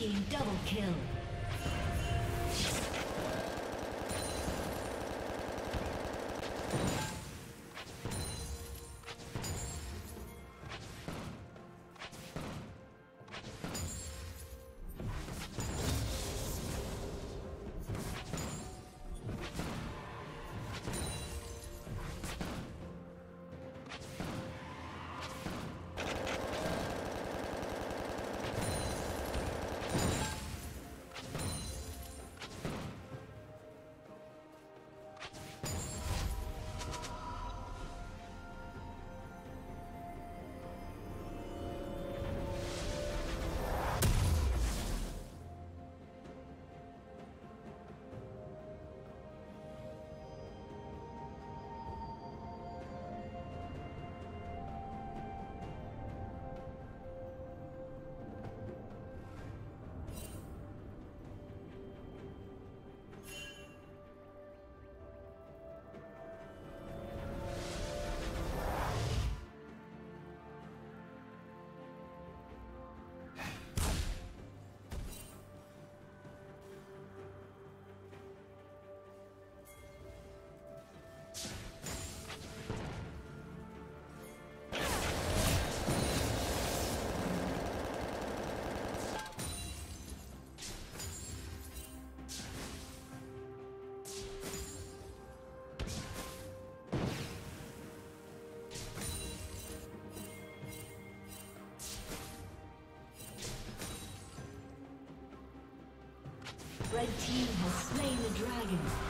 team double kill. Slain the dragon.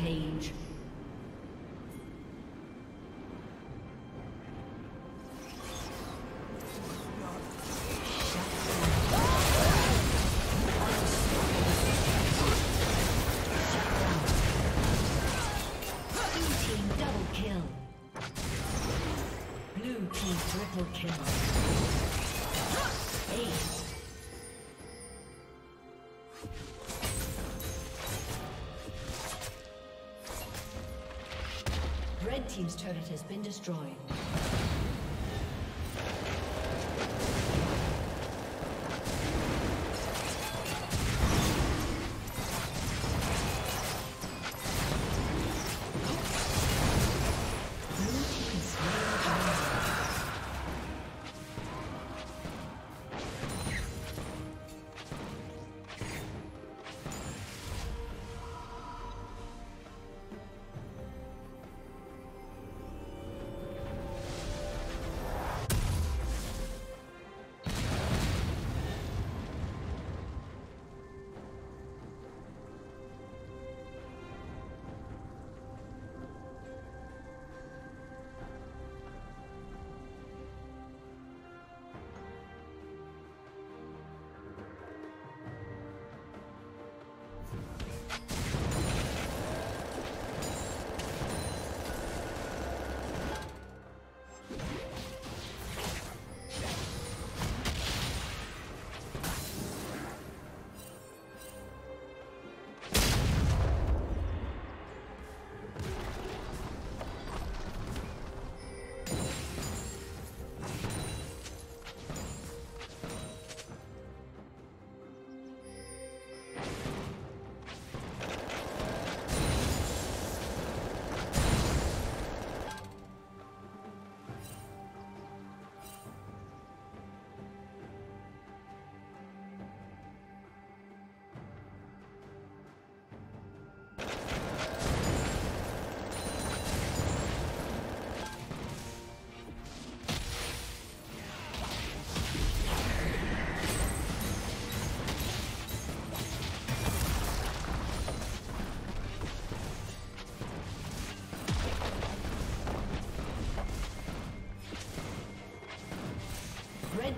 Rampage. Has been destroyed.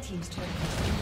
Team's been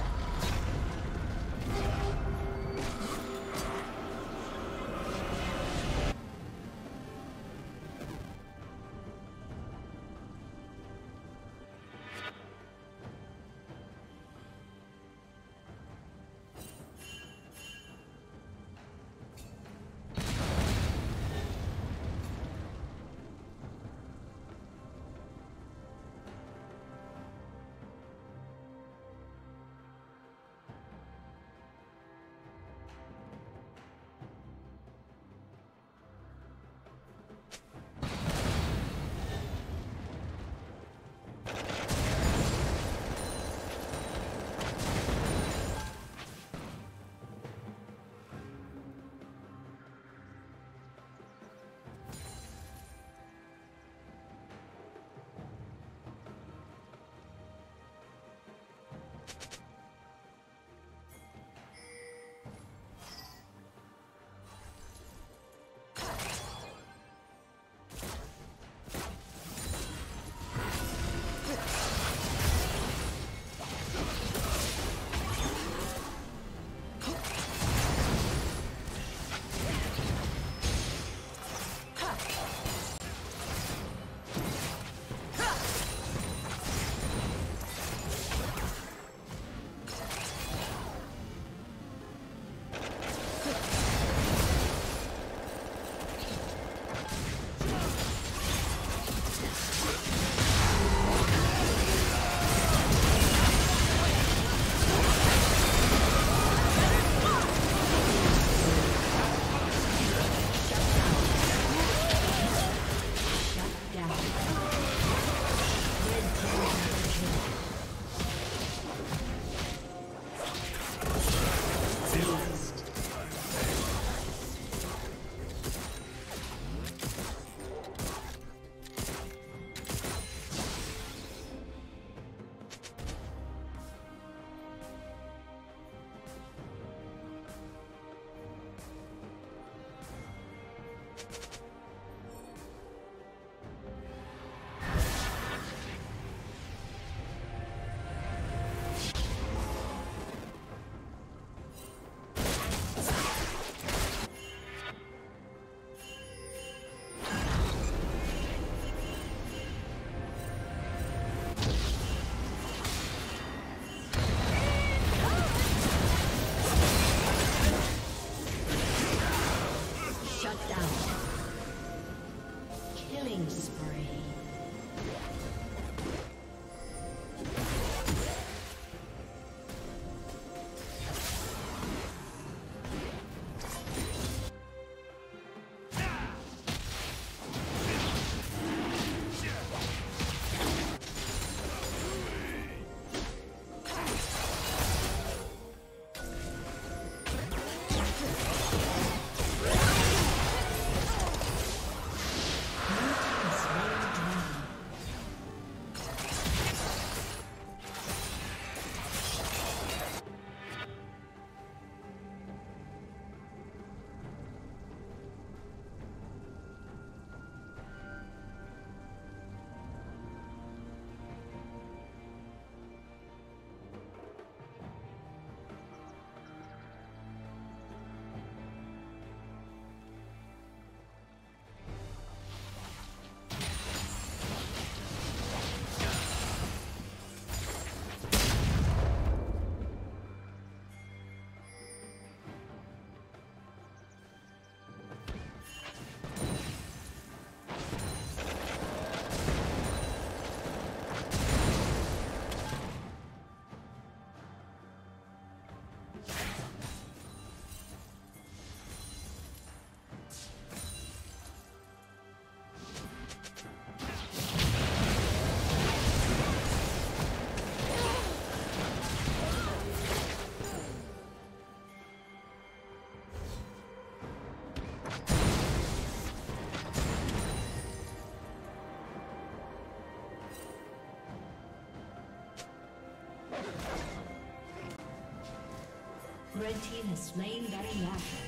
Red team has slain Baron Nashor.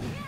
Blue